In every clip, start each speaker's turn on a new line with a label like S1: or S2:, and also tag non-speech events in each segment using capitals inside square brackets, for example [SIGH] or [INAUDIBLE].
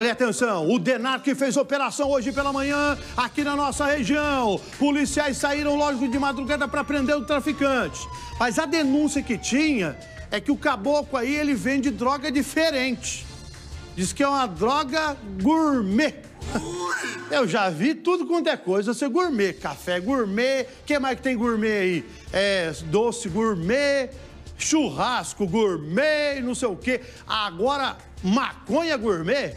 S1: Atenção, o DENARC fez operação hoje pela manhã aqui na nossa região. Policiais saíram, lógico, de madrugada para prender o traficante. Mas a denúncia que tinha é que o caboclo aí ele vende droga diferente. Diz que é uma droga gourmet. [LAUGHS] Eu já vi tudo quanto é coisa ser gourmet. Café gourmet, o que mais que tem gourmet aí? É doce gourmet, churrasco gourmet, não sei o quê. Agora, maconha gourmet?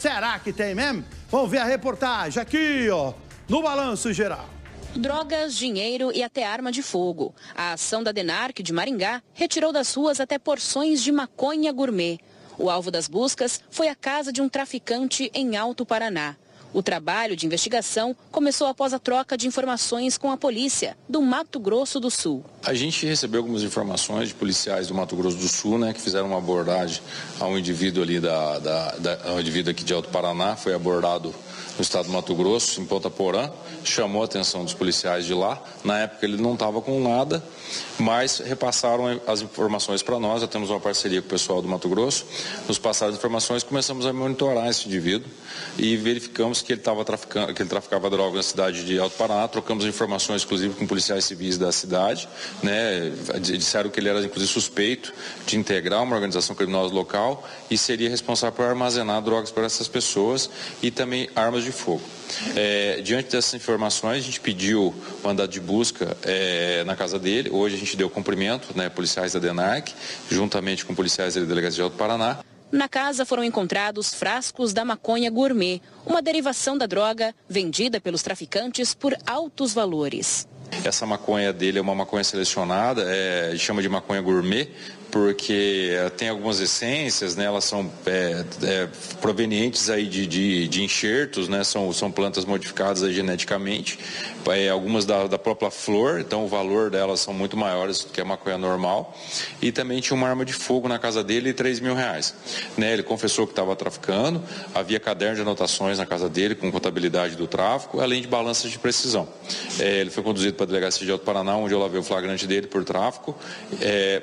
S1: Será que tem mesmo? Vamos ver a reportagem aqui, ó, no Balanço Geral.
S2: Drogas, dinheiro e até arma de fogo. A ação da Denarc de Maringá retirou das ruas até porções de maconha gourmet. O alvo das buscas foi a casa de um traficante em Alto Paraná. O trabalho de investigação começou após a troca de informações com a polícia do Mato Grosso do Sul.
S3: A gente recebeu algumas informações de policiais do Mato Grosso do Sul, né, que fizeram uma abordagem a um indivíduo ali da, da, da um indivíduo aqui de Alto Paraná, foi abordado no estado do Mato Grosso, em Ponta Porã, chamou a atenção dos policiais de lá. Na época ele não estava com nada, mas repassaram as informações para nós. Já temos uma parceria com o pessoal do Mato Grosso. Nos passaram as informações, começamos a monitorar esse indivíduo e verificamos que ele estava traficando, que ele traficava droga na cidade de Alto Paraná. Trocamos informações, inclusive, com policiais civis da cidade, né? Disseram que ele era inclusive suspeito de integrar uma organização criminosa local e seria responsável por armazenar drogas para essas pessoas e também armas de fogo. É, diante dessas informações, a gente pediu mandado de busca é, na casa dele. Hoje a gente deu cumprimento, né, policiais da DENARC, juntamente com policiais da Delegacia de Alto Paraná.
S2: Na casa foram encontrados frascos da maconha gourmet, uma derivação da droga vendida pelos traficantes por altos valores.
S3: Essa maconha dele é uma maconha selecionada, é, chama de maconha gourmet, porque tem algumas essências, né, elas são é, é, provenientes aí de, de, de, enxertos, né, são, são plantas modificadas geneticamente, é, algumas da, da, própria flor, então o valor delas são muito maiores do que a maconha normal, e também tinha uma arma de fogo na casa dele e 3 mil reais. Né, ele confessou que estava traficando, havia caderno de anotações na casa dele com contabilidade do tráfico, além de balanças de precisão. Ele foi conduzido para a delegacia de Alto Paraná, onde eu lavei o flagrante dele por tráfico,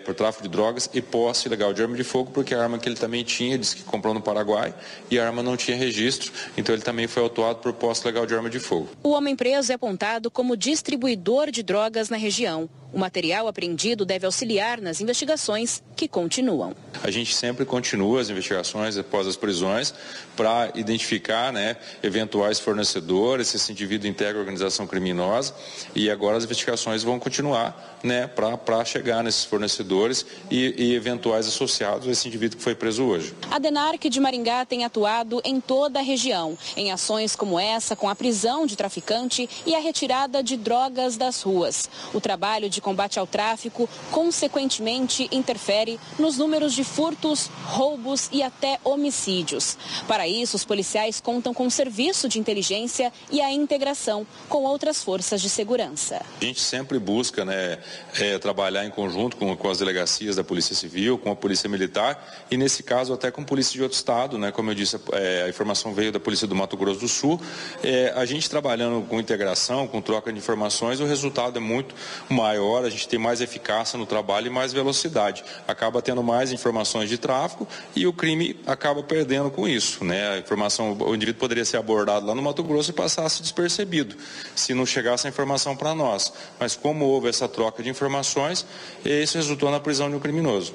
S3: por tráfico de drogas, drogas e posse ilegal de arma de fogo, porque a arma que ele também tinha, disse que comprou no Paraguai, e a arma não tinha registro, então ele também foi autuado por posse ilegal de arma de fogo.
S2: O homem preso é apontado como distribuidor de drogas na região. O material apreendido deve auxiliar nas investigações que continuam.
S3: A gente sempre continua as investigações após as prisões para identificar né, eventuais fornecedores, se esse indivíduo integra a organização criminosa e agora as investigações vão continuar né, para chegar nesses fornecedores e, e eventuais associados a esse indivíduo que foi preso hoje.
S2: A DENARC de Maringá tem atuado em toda a região, em ações como essa, com a prisão de traficante e a retirada de drogas das ruas. O trabalho de combate ao tráfico, consequentemente interfere nos números de furtos, roubos e até homicídios. Para isso, os policiais contam com o serviço de inteligência e a integração com outras forças de segurança.
S3: A gente sempre busca né, é, trabalhar em conjunto com, com, as delegacias da Polícia Civil, com a Polícia Militar e, nesse caso, até com a Polícia de outro Estado. Né? Como eu disse, é, a informação veio da Polícia do Mato Grosso do Sul. É, a gente trabalhando com integração, com troca de informações, o resultado é muito maior maior, a gente tem mais eficácia no trabalho e mais velocidade. Acaba tendo mais informações de tráfico e o crime acaba perdendo com isso. Né? A informação, o indivíduo poderia ser abordado lá no Mato Grosso e passasse despercebido, se não chegasse a informação para nós. Mas como houve essa troca de informações, isso resultou na prisão de um criminoso.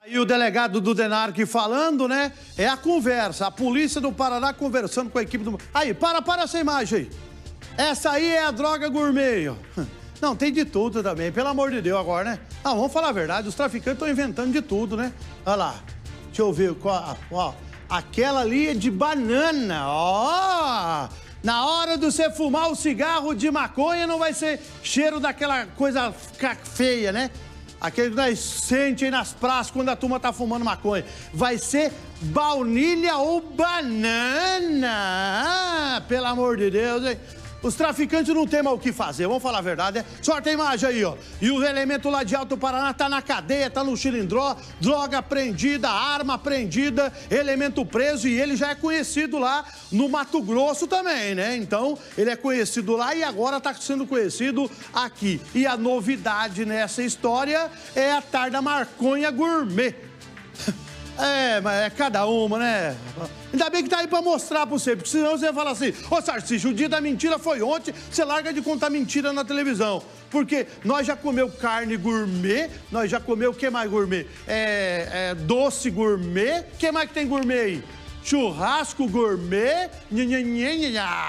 S1: Aí o delegado do Denarc falando, né? É a conversa, a polícia do Paraná conversando com a equipe do. Aí, para, para essa imagem aí. Essa aí é a droga gourmet. Não, tem de tudo também, pelo amor de Deus agora, né? Ah, vamos falar a verdade, os traficantes estão inventando de tudo, né? Olha lá, deixa eu ver, qual, ó, aquela ali é de banana, ó! Na hora de você fumar o cigarro de maconha, não vai ser cheiro daquela coisa feia, né? Aquele que nós sente aí nas praças quando a turma tá fumando maconha. Vai ser baunilha ou banana. Pelo amor de Deus, hein? Os traficantes não têm mais o que fazer, vamos falar a verdade, né? Sorte a imagem aí, ó. E o elemento lá de Alto Paraná tá na cadeia, tá no xilindró, droga apreendida, arma apreendida, elemento preso e ele já é conhecido lá no Mato Grosso também, né? Então, ele é conhecido lá e agora tá sendo conhecido aqui. E a novidade nessa história é a tarda Marconha Gourmet. [LAUGHS] É, mas é cada uma, né? Ainda bem que tá aí pra mostrar pra você, porque senão você fala assim, ô Sarcísio, o dia da mentira foi ontem, você larga de contar mentira na televisão. Porque nós já comeu carne gourmet, nós já comeu o que mais gourmet? É, é doce gourmet, o que mais que tem gourmet aí? Churrasco gourmet,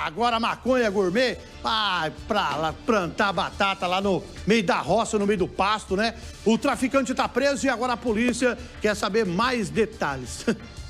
S1: agora maconha gourmet, vai pra lá plantar batata lá no meio da roça, no meio do pasto, né? O traficante tá preso e agora a polícia quer saber mais detalhes. [LAUGHS]